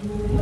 Música